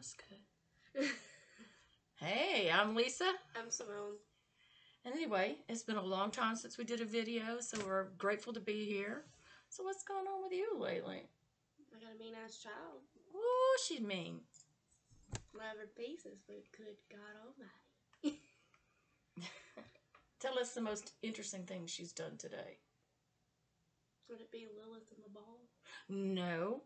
That's good. hey, I'm Lisa. I'm Cymone. And anyway, it's been a long time since we did a video, so we're grateful to be here. So what's going on with you lately? I got a mean ass child. Ooh, she's mean. Love her pieces, but good God Almighty. Tell us the most interesting thing she's done today. Would it be Lilith in the ball? No,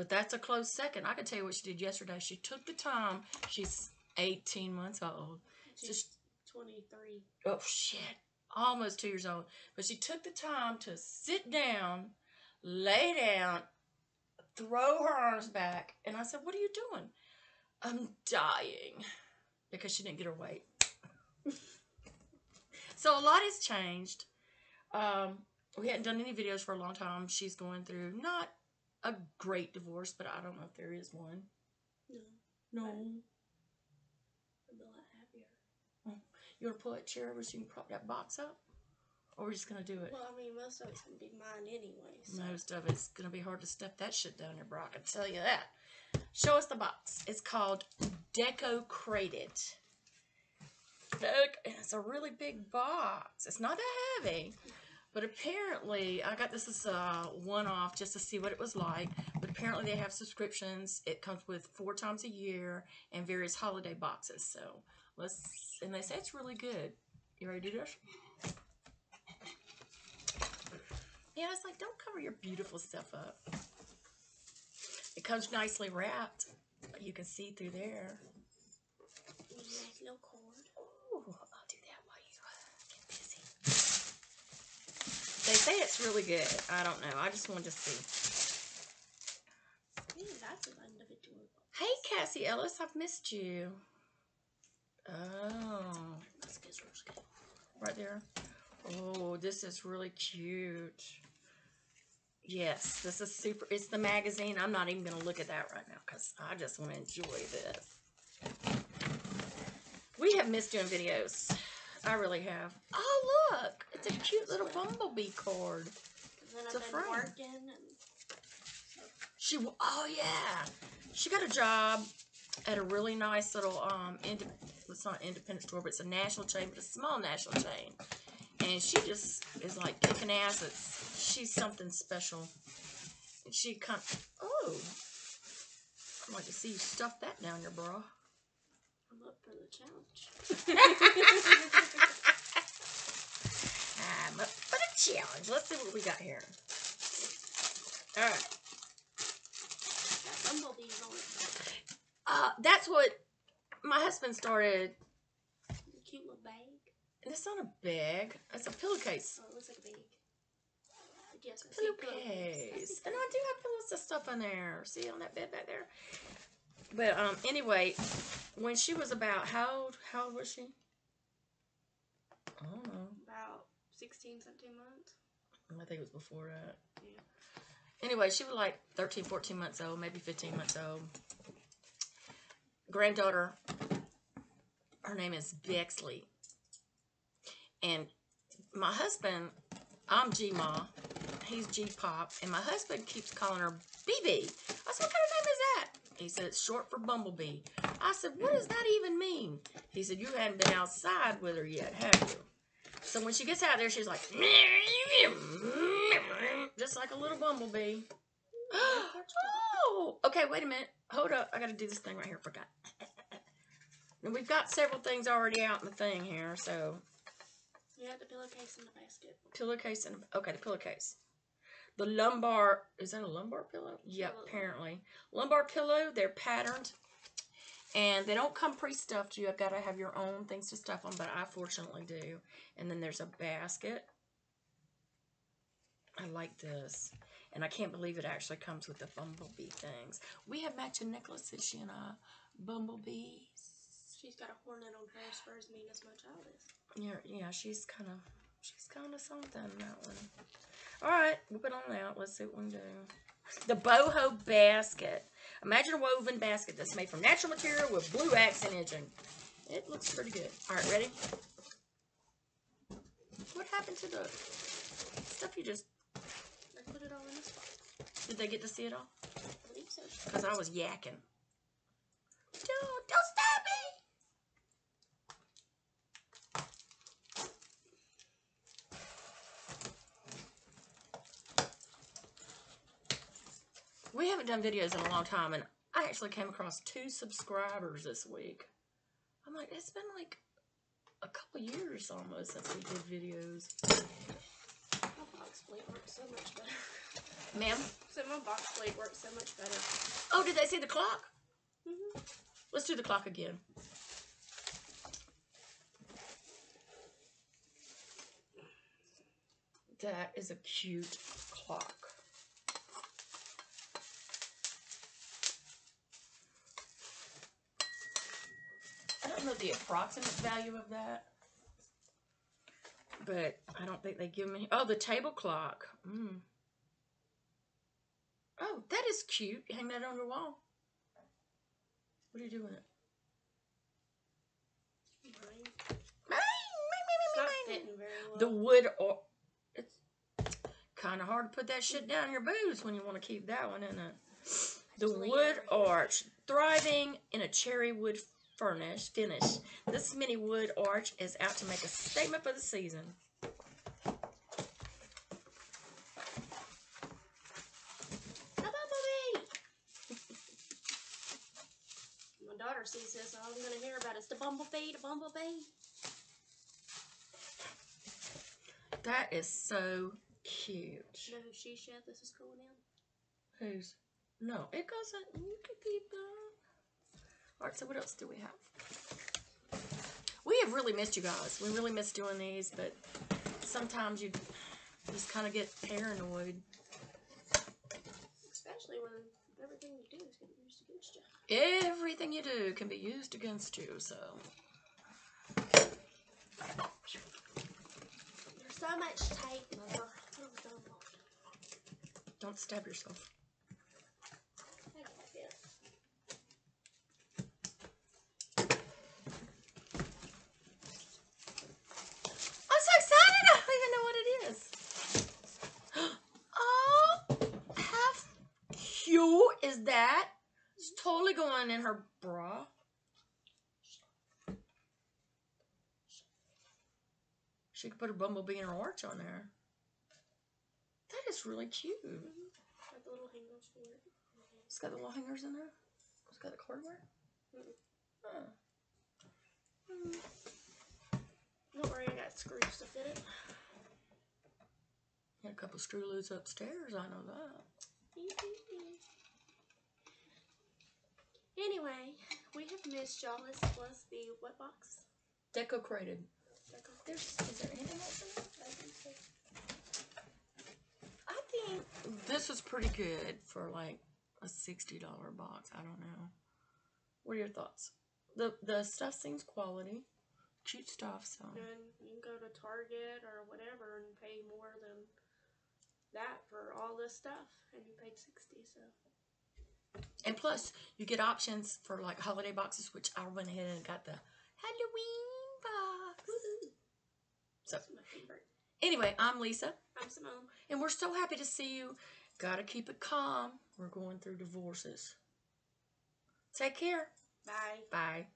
but that's a close second. I can tell you what she did yesterday. She took the time. She's 18 months old. She's Just 23. oh shit, almost two years old. But she took the time to sit down, lay down, throw her arms back, and I said, "What are you doing?" I'm dying because she didn't get her weight. so a lot has changed. Um, we hadn't done any videos for a long time. She's going through not a great divorce, but I don't know if there is one. No, No. I'd be a lot happier. Oh. You want to pull that chair over so you can prop that box up? Or we're just going to do it? Well, I mean, most of it's going to be mine anyway. So. Most of it's going to be hard to stuff that shit down your Brock. I can tell you that. Show us the box. It's called DecoCrated. Look, it's a really big box. It's not that heavy. But apparently, I got this as a uh, one-off just to see what it was like. But apparently, they have subscriptions. It comes with four times a year and various holiday boxes. So let's, and they say it's really good. You ready to do this? Yeah, it's like don't cover your beautiful stuff up. It comes nicely wrapped. You can see through there. Nice little cord. Ooh, I'll do that while you uh, get busy. They say it's really good. I don't know. I just wanted to see. Yeah, that's an individual. Hey, Cassie Ellis, I've missed you. Oh, That's good. That's good. right there. Oh, this is really cute. Yes, this is super. It's the magazine. I'm not even going to look at that right now because I just want to enjoy this. We have missed doing videos. I really have. Oh, look. It's a cute little bumblebee card. It's a been frame. working and She, oh yeah, she got a job at a really nice little um, it's not an independent store, but it's a national chain, but a small national chain. And she just is like kicking ass. It's she's something special. And she kind oh, I'd like to see you stuff that down your bra. I'm up for the challenge. I'm up for the challenge. Let's see what we got here. All right. Got bumblebees on it. Uh, that's what my husband started. Cute little bag. And it's not a bag. It's a pillowcase. Oh, it looks like a bag. Yes, pillowcase. I Pillowcase. see And I do have pillows and stuff in there. See on that bed back there. But um, anyway, when she was about how old? How old was she? I don't know. About 16, 17 months. I think it was before that. Yeah. Anyway, she was like 13, 14 months old, maybe 15 months old. Granddaughter, her name is Bexley. And my husband, I'm G Ma, he's G Pop, and my husband keeps calling her BB. I said, What kind of name is that? He said, It's short for Bumblebee. I said, What does that even mean? He said, You hadn't been outside with her yet, have you? So when she gets out there, she's like, just like a little bumblebee. oh, okay. Wait a minute. Hold up. I got to do this thing right here. Forgot. Now we've got several things already out in the thing here. So Yeah, the pillowcase in the basket. pillowcase and okay, the pillowcase. The lumbar is that a lumbar pillow? Yep, Pillow. apparently lumbar pillow. They're patterned, and they don't come pre-stuffed. You have got to have your own things to stuff them, but I fortunately do. And then there's a basket. I like this, and I can't believe it actually comes with the bumblebee things. We have matching necklaces, she and I. Bumblebees. She's got a hornet on her as far as mean as my child is. Yeah, yeah, she's kind of, she's kind of something, that one. All right, we'll put on out. Let's see what we can do. The boho basket. Imagine a woven basket that's made from natural material with blue accent edging. It looks pretty good. All right, ready? What happened to the stuff you just, I put it all in a spot. did they get to see it all? I believe so. Because I was yakking. Don't, don't stab me! We haven't done videos in a long time, and I actually came across two subscribers this week. I'm like, it's been like a couple years almost since we did videos. My box plate works so much better. Ma'am? So my box plate works so much better. Oh, did they see the clock? hmm Let's do the clock again. That is a cute clock. Don't know the approximate value of that, but I don't think they give me. Oh, the table clock. Mm. Oh, that is cute. Hang that on your wall. What are you doing? Mine. Mine, mine, mine, mine. well. The wood or it's kind of hard to put that shit down your boots when you want to keep that one in it. The Just lay it wood arch, thriving in a cherry wood furnish finish. This mini wood arch is out to make a statement for the season. My daughter sees this, all I'm gonna hear about is the bumblebee, the bumblebee. That is so cute. You know who she shed this is going in? Who's? No, it doesn't. You can keep that. All right. So what else do we have? We have really missed you guys. We really miss doing these, but sometimes you just kind of get paranoid. Especially when everything you do is getting used against you. Everything you do can be used against you. So There's so much tape, Mother. Don't want it. don't stab yourself. I got this. I'm so excited! I don't even know what it is. Oh, how cute is that? It's totally going in her bra. She could put a bumblebee and her arch on there. That is really cute. Got the little hangers for it. It's got the little hangers in there. It's got the cordware. Mm-mm. Huh. Don't worry, I got screws to fit it. Got a couple screw loose upstairs. I know that. Anyway, we have missed y'all. This was the what box? DecoCrated. Deco. There's is there anything else in there? I think so. I think this was pretty good for like a sixty dollar box. I don't know. What are your thoughts? The the stuff seems quality, cheap stuff. So And you can go to Target or whatever and pay more than that for all this stuff, and you paid sixty. So and plus you get options for like holiday boxes, which I went ahead and got the Halloween box. So my favorite. anyway, I'm Lisa, I'm Cymone. and we're so happy to see you. Gotta keep it calm. We're going through divorces. Take care. Bye. Bye.